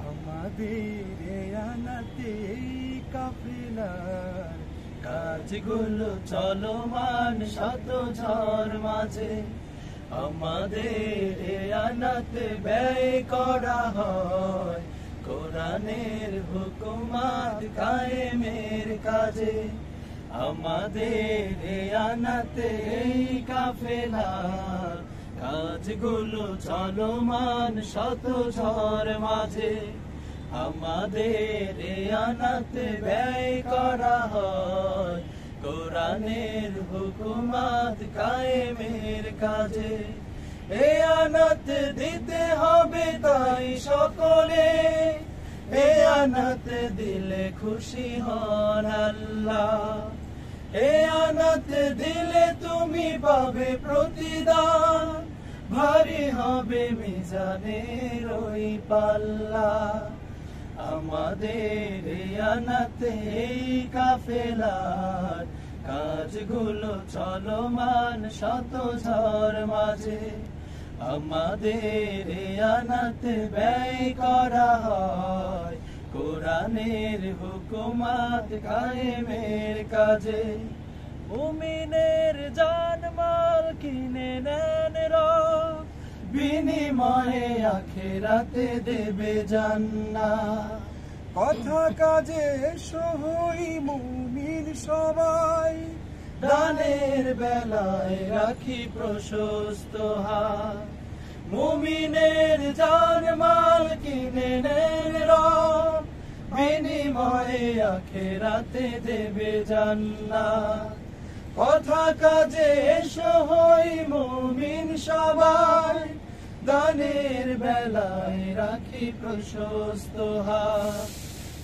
আমাদের আনাতে কাফেলার কাজগুলো চলমান শত ঝড় মাঝে আমাদের আনাতে ব্যয় করা হয় কোরআনের হুকুমাত কায়েমের কাজে আমাদের আনাতে কাফেলার কাজগুলো চলমান শত ঝড় মাঝে। আমাদের আনাতে ব্যয় করা হয়। কোরআনের হুকুমাত কায়েমের কাজে। এ আনাত দিতে হবে তাই সকলে। এ আনাত দিলে খুশি হন আল্লাহ। এ আনাত দিলে তুমি পাবে প্রতিদান। ভারী হবে মিজানের ওই পাল্লা। আমাদের আনাতে এই কাফেলার কাজগুলো চলমান শত ঝড় মাঝে। আমাদের আনাতে ব্যয় করা হয়। কোরআনের হুকুমাত কায়েমের কাজে। মুমিনের জানমাল কিনে নেন বিনিময়ে আখেরাতে দেবে জান্না কথা কাজে সহই মুমিন সবাই। দানের বেলায় রাখি প্রশস্ত হাত। মুমিনের জানমাল কিনে নেন বিনিময়ে আখেরাতে দেবে জান্না কথা কাজে সহই মুমিন সবাই। দানের বেলায় রাখি প্রশস্ত হাত।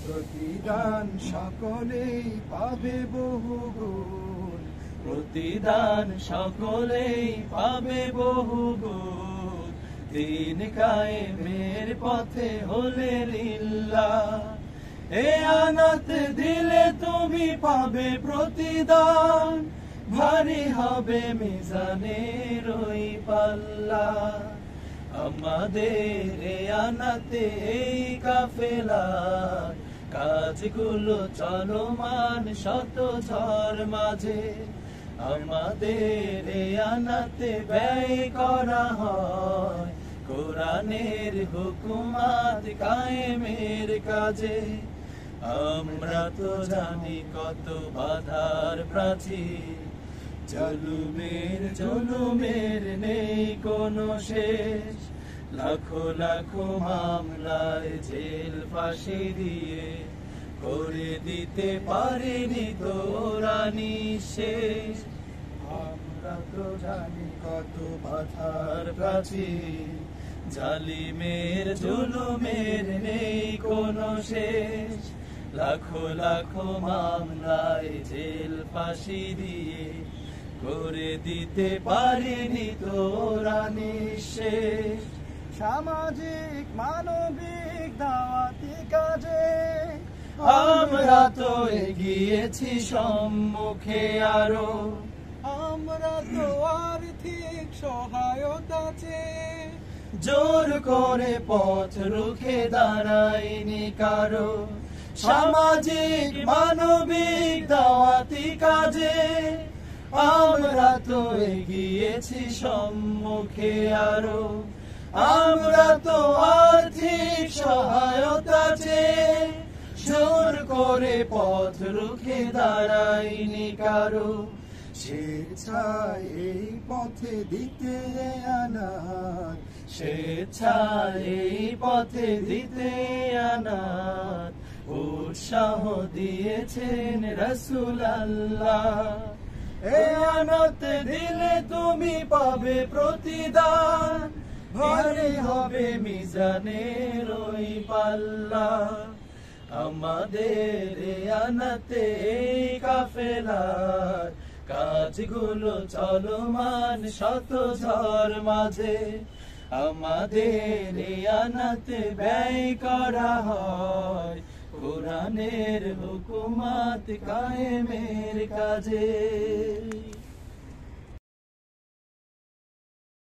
প্রতিদান সকলেই পাবে বহু গুণ প্রতিদান সকলেই পাবে বহু গুণ দিন কায়েমের পথে হলে রিল্লা। এ আনাত দিলে তুমি পাবে প্রতিদান। ভারী হবে মিজানের ওই পাল্লা। আমাদের আনাতে এই কাফেলা। কাজগুলো চলমান শত ঝড় মাঝে। আমাদের আনাতে ব্যয় করা হয়। কোরআনের হুকুমাত কায়েমের কাজে। আমরা তো জানি কত বাধার প্রাচীর। জলুমের জলুমের নেই কোনো শেষ। লাখো লাখো মামলায় জেল ফাঁসি দিয়ে করে দিতে পারেনি তোরা শেষ। আমরা তো জানি কত বাধার প্রাচীর জালিমের, জুলুমের নেই কোনো শেষ। লাখো লাখো মামলায় জেল ফাঁসি দিয়ে করে দিতে পারিনি তোরা নিঃশেষ। সামাজিক মানবিক দাওয়াতি কাজে আমরা তো এগিয়েছি সম্মুখে আরও। আমরা তো আর্থিক সহায়তা চেয়ে জোর করে পথ রুখে দাঁড়াইনি কারও। সামাজিক মানবিক দাওয়াতি কাজে আমরা তো এগিয়েছি সম্মুখে আরও। আমরা তো আর্থিক সহায়তা চেয়ে জোর করে পথ রুখে দাঁড়াইনি কারও। স্বেচ্ছায় এই পথে দিতে আনার। স্বেচ্ছায় এই পথে দিতে আনাত উৎসাহ দিয়েছেন রসুল আল্লাহ এ দিলে তুমি পাবে প্রতিদান। ভারী হবে মিজানের ওই পাল্লা। আমাদের আনাতে এই কাফেলার কাজগুলো চলমান শত ঝড় মাঝে। আমাদের আনাতে ব্যয় করা হয়। কোরআনের হুকুমাত কায়েমের কাজে।